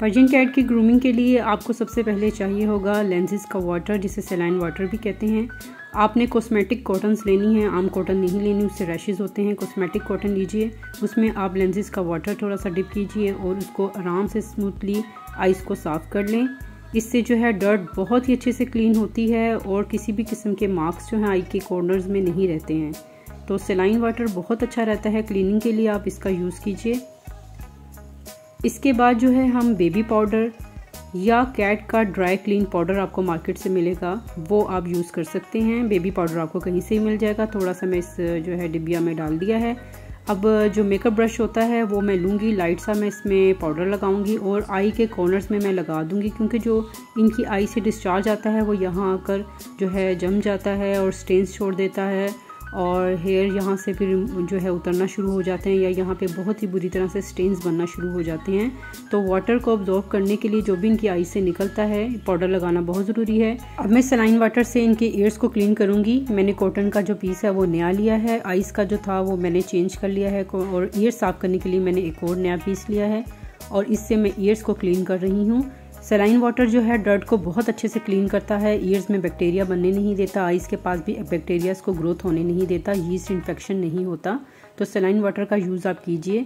Persian cat की grooming के लिए आपको सबसे पहले चाहिए होगा लेंसेज का वाटर जिसे सेलाइन वाटर भी कहते हैं। आपने कॉस्मेटिक कॉटन्स लेनी है, आम कॉटन नहीं लेनी, उससे रैशेज़ होते हैं। कॉस्मेटिक कॉटन लीजिए, उसमें आप लेंसेज का वाटर थोड़ा सा डिप कीजिए और उसको आराम से स्मूथली आइस को साफ़ कर लें। इससे जो है डर्ट बहुत ही अच्छे से क्लीन होती है और किसी भी किस्म के मार्क्स जो हैं आई के कॉर्नर्स में नहीं रहते हैं। तो सेलाइन वाटर बहुत अच्छा रहता है। क्लीनिंग के लिए आप इसका यूज़ कीजिए। इसके बाद जो है हम बेबी पाउडर या कैट का ड्राई क्लीन पाउडर आपको मार्केट से मिलेगा। वो आप यूज़ कर सकते हैं। बेबी पाउडर आपको कहीं से ही मिल जाएगा। थोड़ा सा मैं इस, जो है डिबिया में डाल दिया है। अब, जो मेकअप ब्रश होता है, वो मैं लूँगी। लाइट सा मैं इसमें पाउडर लगाऊँगी और आई के कॉर्नर्स में मैं लगा दूँगी क्योंकि जो इनकी आई से डिस्चार्ज आता है, वो यहाँ आकर जो है जम जाता है और स्टेन्स छोड़ देता है। और हेयर यहाँ से फिर जो है उतरना शुरू हो जाते हैं या यहाँ पे बहुत ही बुरी तरह से स्टेन्स बनना शुरू हो जाते हैं। तो वाटर को ऑब्जॉर्व करने के लिए जो भी इनकी आई से निकलता है पाउडर लगाना बहुत ज़रूरी है। अब मैं सलाइन वाटर से इनके ईयर्स को क्लीन करूँगी। मैंने कॉटन का जो पीस है वो नया लिया है। आइस का जो था वो मैंने चेंज कर लिया है और ईयर साफ़ करने के लिए मैंने एक और नया पीस लिया है। और इससे मैं ईयर्स को क्लीन कर रही हूँ। सलाइन वाटर जो है डर्ट को बहुत अच्छे से क्लीन करता है। ईयर्स में बैक्टीरिया बनने नहीं देता आइस के पास भी बैक्टीरियाज को ग्रोथ होने नहीं देता यीस्ट इन्फेक्शन नहीं होता। तो सेलाइन वाटर का यूज़ आप कीजिए।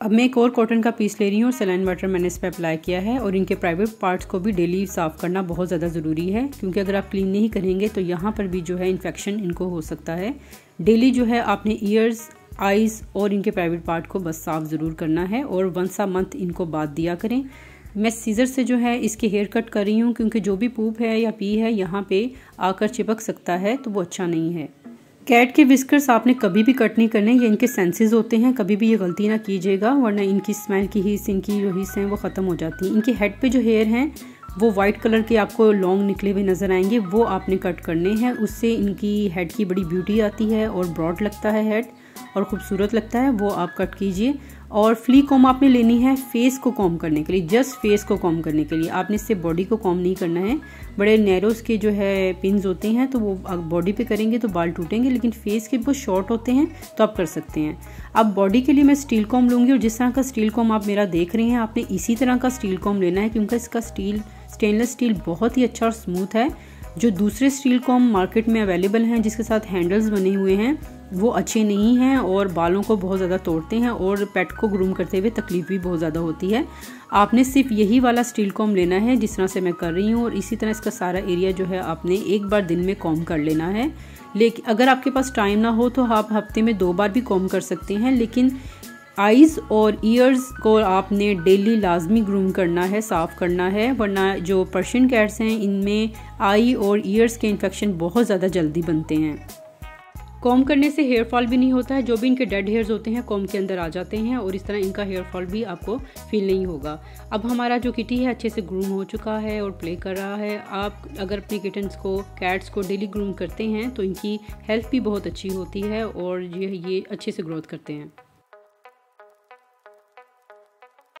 अब मैं एक और कॉटन का पीस ले रही हूँ और सेलाइन वाटर मैंने इस पर अप्लाई किया है और इनके प्राइवेट पार्ट्स को भी डेली साफ़ करना बहुत ज़्यादा ज़रूरी है, क्योंकि अगर आप क्लीन नहीं करेंगे तो यहाँ पर भी जो है इन्फेक्शन इनको हो सकता है। डेली जो है आपने ईयर्स आइज़ और इनके प्राइवेट पार्ट को बस साफ़ ज़रूर करना है और वंस आ मंथ इनको बात दिया करें। मैं सीज़र से जो है इसके हेयर कट कर रही हूँ, क्योंकि जो भी पूप है या पी है, यहाँ पे आकर चिपक सकता है तो वो अच्छा नहीं है। कैट के विस्कर्स आपने कभी भी कट नहीं करने, ये इनके सेंसेस होते हैं, कभी भी ये गलती ना कीजिएगा, वरना इनकी स्मेल की हिस्स इनकी जो हिस्स हैं, वो ख़त्म हो जाती हैं। इनके हेड पे जो हेयर हैं, वो वाइट कलर के आपको लॉन्ग निकले हुए नज़र आएँगे, वो आपने कट करने हैं। उससे इनकी हेड की बड़ी ब्यूटी आती है और ब्रॉड लगता है हेड और ख़ूबसूरत लगता है, वो आप कट कीजिए। और फ्ली कॉम आपने लेनी है फेस को कॉम करने के लिए जस्ट फेस को कॉम करने के लिए। आपने इससे बॉडी को कॉम नहीं करना है। बड़े नैरोज के जो है पिंस होते हैं तो वो बॉडी पे करेंगे तो बाल टूटेंगे, लेकिन फेस के बहुत शॉर्ट होते हैं तो आप कर सकते हैं। अब बॉडी के लिए मैं स्टील कॉम लूँगी, और जिस तरह का स्टील कॉम आप मेरा देख रहे हैं, आपने इसी तरह का स्टील कॉम लेना है, क्योंकि इसका स्टील स्टेनलेस स्टील बहुत ही अच्छा और स्मूथ है। जो दूसरे स्टील कॉम मार्केट में अवेलेबल हैं, जिसके साथ हैंडल्स बने हुए हैं वो अच्छे नहीं हैं और बालों को बहुत ज़्यादा तोड़ते हैं और पेट को ग्रूम करते हुए तकलीफ़ भी बहुत ज़्यादा होती है। आपने सिर्फ़ यही वाला स्टील कॉम लेना है जिस तरह से मैं कर रही हूँ और इसी तरह इसका सारा एरिया जो है आपने एक बार दिन में कॉम कर लेना है। लेकिन अगर आपके पास टाइम ना हो तो आप हफ़्ते में दो बार भी कॉम कर सकते हैं, लेकिन आइज़ और ईयर्स को आपने डेली लाजमी ग्रूम करना है, साफ़ करना है, वरना जो पर्शियन कैट्स हैं, इनमें आई और ईयर्स के इन्फेक्शन बहुत ज़्यादा जल्दी बनते हैं। कॉम करने से हेयर फॉल भी नहीं होता है। जो भी इनके डेड हेयर्स होते हैं, कॉम के अंदर आ जाते हैं और इस तरह इनका हेयर फॉल भी आपको फील नहीं होगा। अब हमारा जो किटी है, अच्छे से ग्रूम हो चुका है और प्ले कर रहा है। आप अगर अपने किटन्स को, कैट्स को डेली ग्रूम करते हैं तो इनकी हेल्थ भी बहुत अच्छी होती है और ये ये अच्छे से ग्रोथ करते हैं।